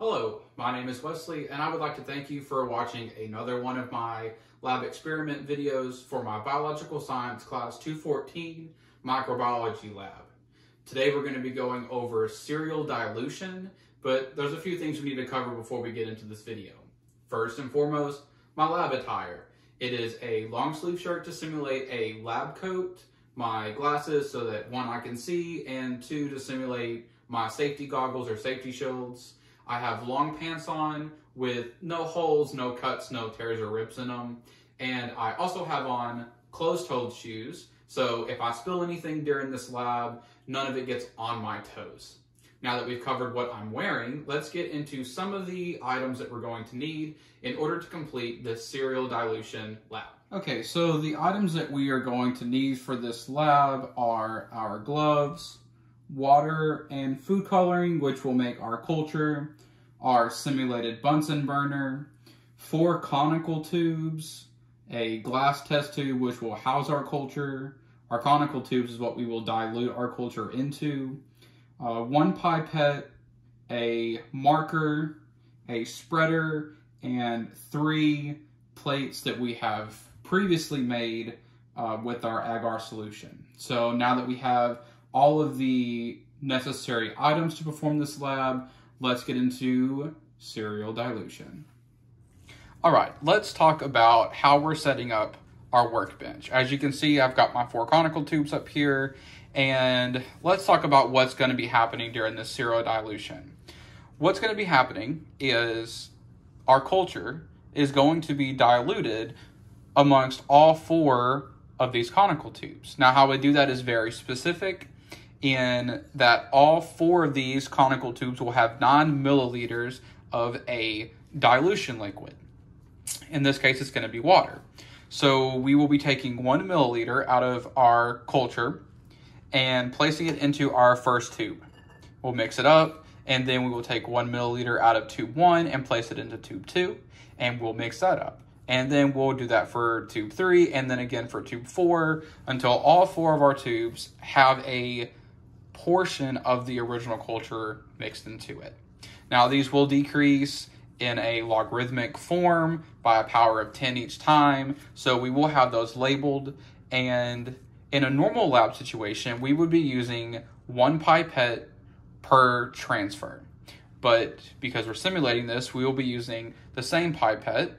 Hello, my name is Wesley, and I would like to thank you for watching another one of my lab experiment videos for my Biological Science Class 214 Microbiology Lab. Today we're going to be going over serial dilution, but there's a few things we need to cover before we get into this video. First and foremost, my lab attire. It is a long sleeve shirt to simulate a lab coat, my glasses so that one I can see, and two to simulate my safety goggles or safety shields. I have long pants on with no holes, no cuts, no tears or rips in them. And I also have on closed-toed shoes. So if I spill anything during this lab, none of it gets on my toes. Now that we've covered what I'm wearing, let's get into some of the items that we're going to need in order to complete this serial dilution lab. Okay, so the items that we are going to need for this lab are our gloves, water, and food coloring, which will make our culture, our simulated Bunsen burner, four conical tubes, a glass test tube, which will house our culture. Our conical tubes is what we will dilute our culture into uh, one pipette, a marker, a spreader, and three plates that we have previously made uh, with our agar solution. So now that we have all of the necessary items to perform this lab, let's get into serial dilution. All right, let's talk about how we're setting up our workbench. As you can see, I've got my four conical tubes up here and let's talk about what's going to be happening during this serial dilution. What's going to be happening is our culture is going to be diluted amongst all four of these conical tubes. Now, how we do that is very specific in that all four of these conical tubes will have nine milliliters of a dilution liquid. In this case, it's going to be water. So we will be taking one milliliter out of our culture and placing it into our first tube. We'll mix it up and then we will take one milliliter out of tube one and place it into tube two and we'll mix that up. And then we'll do that for tube three and then again for tube four until all four of our tubes have a portion of the original culture mixed into it. Now these will decrease in a logarithmic form by a power of 10 each time. So we will have those labeled and in a normal lab situation, we would be using one pipette per transfer. But because we're simulating this, we will be using the same pipette.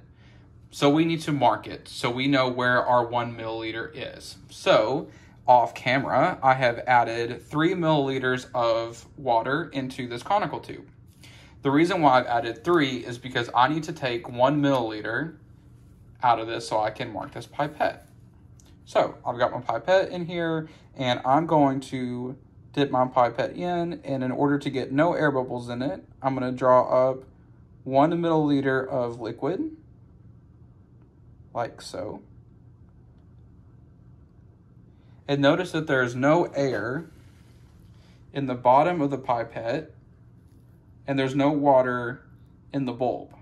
So we need to mark it so we know where our one milliliter is. So off camera, I have added three milliliters of water into this conical tube. The reason why I've added three is because I need to take one milliliter out of this so I can mark this pipette. So I've got my pipette in here and I'm going to dip my pipette in and in order to get no air bubbles in it, I'm going to draw up one milliliter of liquid like so. And notice that there's no air in the bottom of the pipette and there's no water in the bulb.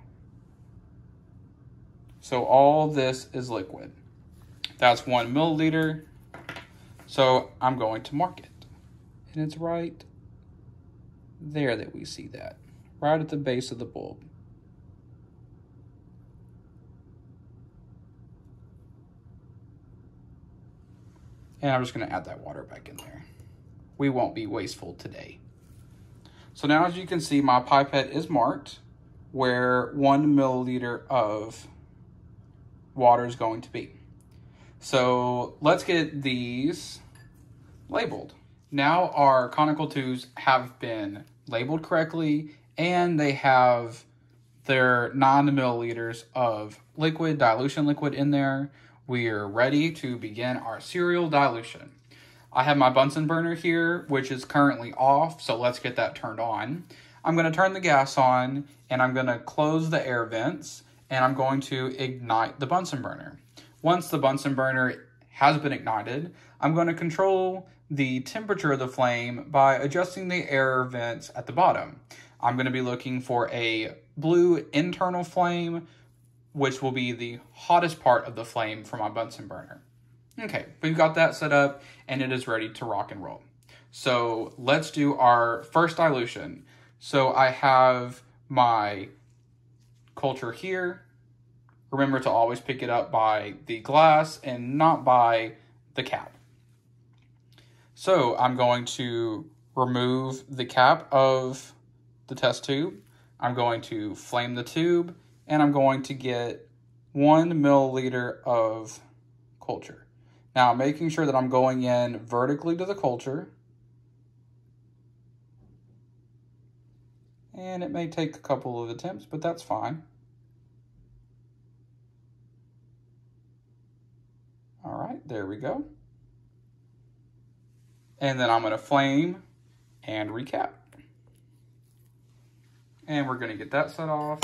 So all this is liquid. That's one milliliter. So I'm going to mark it. And it's right there that we see that, right at the base of the bulb. And I'm just going to add that water back in there. We won't be wasteful today. So now as you can see, my pipette is marked where one milliliter of water is going to be. So let's get these labeled. Now our conical tubes have been labeled correctly and they have their nine milliliters of liquid, dilution liquid in there. We are ready to begin our serial dilution. I have my Bunsen burner here, which is currently off, so let's get that turned on. I'm going to turn the gas on and I'm going to close the air vents and I'm going to ignite the Bunsen burner. Once the Bunsen burner has been ignited, I'm going to control the temperature of the flame by adjusting the air vents at the bottom. I'm going to be looking for a blue internal flame, which will be the hottest part of the flame for my Bunsen burner. Okay, we've got that set up and it is ready to rock and roll. So let's do our first dilution. So I have my culture here, remember to always pick it up by the glass and not by the cap. So I'm going to remove the cap of the test tube. I'm going to flame the tube and I'm going to get one milliliter of culture. Now, making sure that I'm going in vertically to the culture. And it may take a couple of attempts, but that's fine. All right, there we go. And then I'm going to flame and recap. And we're going to get that set off.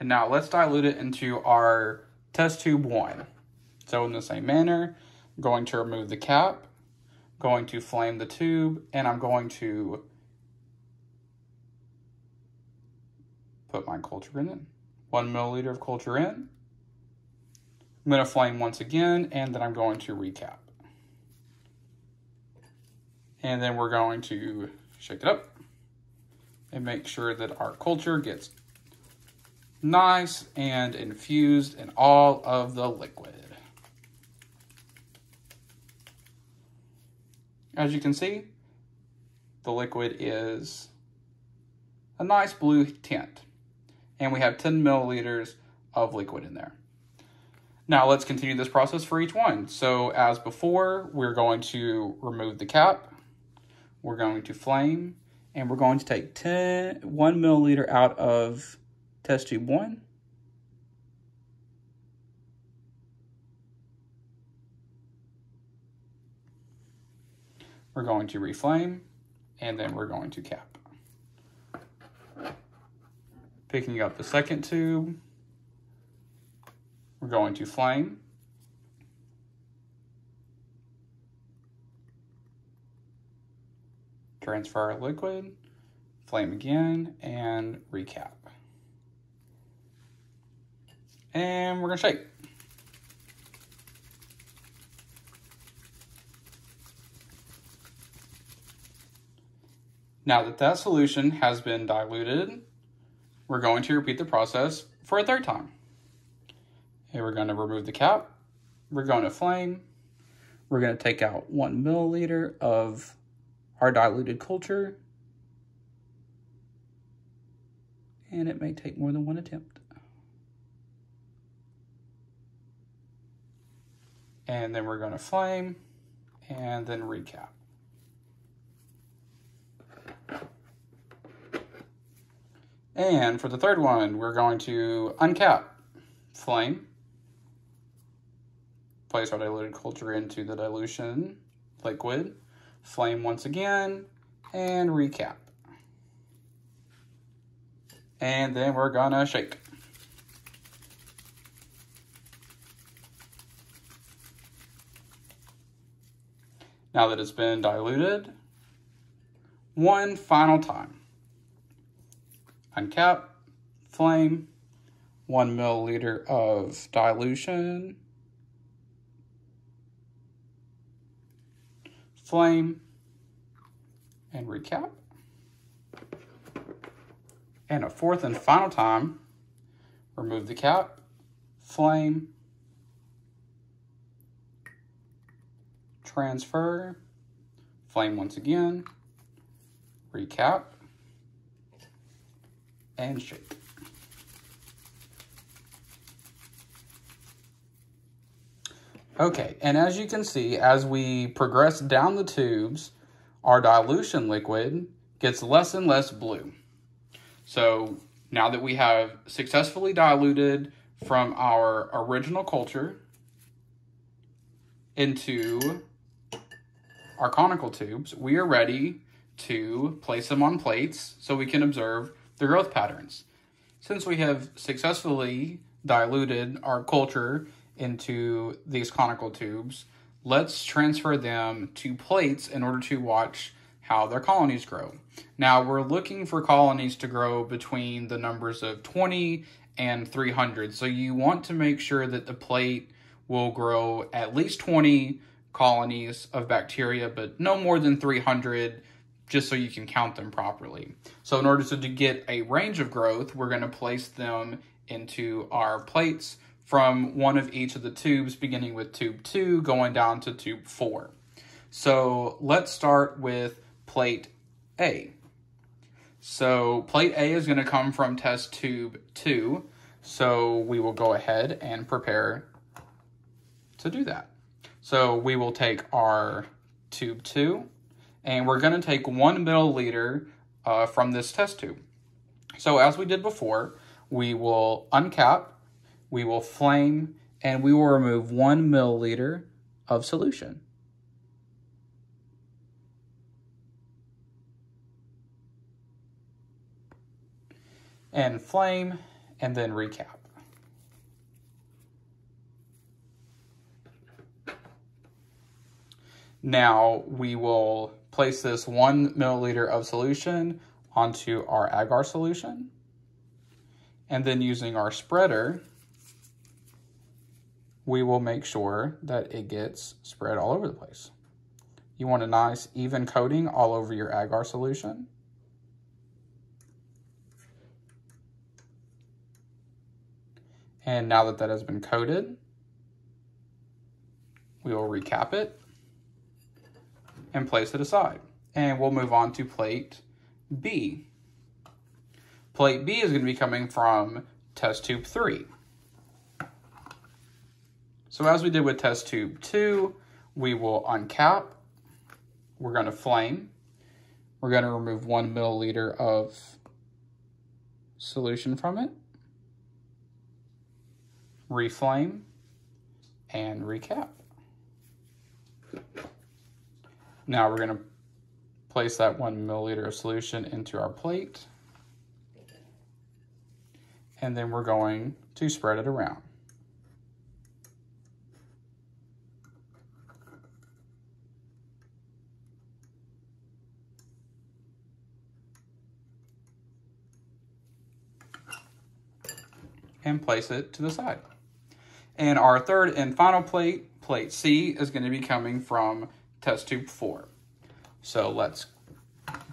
And now let's dilute it into our test tube one. So in the same manner, I'm going to remove the cap, going to flame the tube, and I'm going to put my culture in it. One milliliter of culture in. I'm going to flame once again, and then I'm going to recap. And then we're going to shake it up and make sure that our culture gets nice and infused in all of the liquid. As you can see, the liquid is a nice blue tint. And we have 10 milliliters of liquid in there. Now let's continue this process for each one. So as before, we're going to remove the cap. We're going to flame and we're going to take 10, 1 milliliter out of test tube 1. We're going to reflame, and then we're going to cap. Picking up the second tube, we're going to flame. transfer our liquid, flame again, and recap. And we're gonna shake. Now that that solution has been diluted, we're going to repeat the process for a third time. And we're going to remove the cap. We're going to flame. We're going to take out one milliliter of our diluted culture. And it may take more than one attempt. And then we're going to flame and then recap. And for the third one, we're going to uncap, flame, place our diluted culture into the dilution liquid, flame once again, and recap. And then we're gonna shake. Now that it's been diluted, one final time. Uncap, flame, one milliliter of dilution, flame, and recap. And a fourth and final time, remove the cap, flame, transfer, flame once again, recap, and shake. Okay, and as you can see, as we progress down the tubes, our dilution liquid gets less and less blue. So now that we have successfully diluted from our original culture into our conical tubes, we are ready to place them on plates so we can observe the growth patterns. Since we have successfully diluted our culture into these conical tubes, let's transfer them to plates in order to watch how their colonies grow. Now, we're looking for colonies to grow between the numbers of 20 and 300. So you want to make sure that the plate will grow at least 20 colonies of bacteria, but no more than 300 just so you can count them properly. So in order to, get a range of growth, we're going to place them into our plates from one of each of the tubes, beginning with tube 2, going down to tube 4. So let's start with plate A. So plate A is going to come from test tube 2, so we will go ahead and prepare to do that. So we will take our tube 2, and we're going to take 1 milliliter uh, from this test tube. So as we did before, we will uncap, we will flame, and we will remove 1 milliliter of solution. And flame, and then recap. Now we will place this one milliliter of solution onto our agar solution. And then using our spreader, we will make sure that it gets spread all over the place. You want a nice even coating all over your agar solution. And now that that has been coated, we will recap it and place it aside. And we'll move on to plate B. Plate B is going to be coming from test tube 3. So as we did with test tube 2, we will uncap. We're going to flame. We're going to remove one milliliter of solution from it. Reflame and recap. Now we're going to place that one milliliter of solution into our plate. And then we're going to spread it around. and place it to the side. And our third and final plate, plate C, is going to be coming from test tube 4. So let's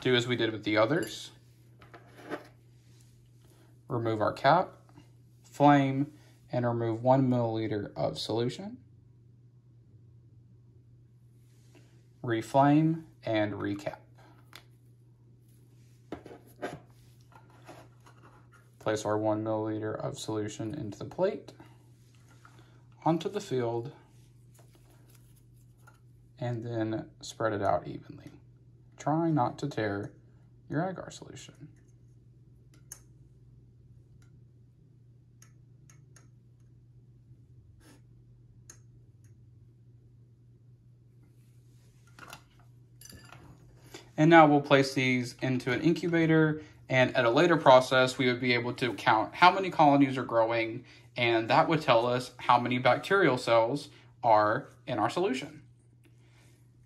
do as we did with the others. Remove our cap, flame, and remove one milliliter of solution. Reflame and recap. Place our one milliliter of solution into the plate, onto the field, and then spread it out evenly. Try not to tear your agar solution. And now we'll place these into an incubator and at a later process, we would be able to count how many colonies are growing and that would tell us how many bacterial cells are in our solution.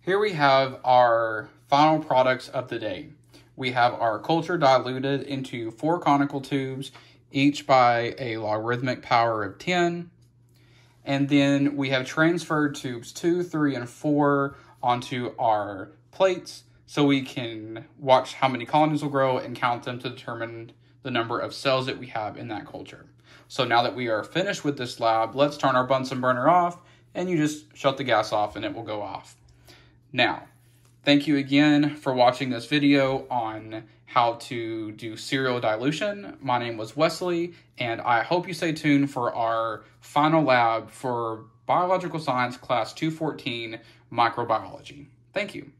Here we have our final products of the day. We have our culture diluted into four conical tubes, each by a logarithmic power of 10. And then we have transferred tubes 2, 3, and 4 onto our plates so we can watch how many colonies will grow and count them to determine the number of cells that we have in that culture. So now that we are finished with this lab, let's turn our Bunsen burner off and you just shut the gas off and it will go off. Now, thank you again for watching this video on how to do serial dilution. My name was Wesley, and I hope you stay tuned for our final lab for Biological Science Class 214 Microbiology. Thank you.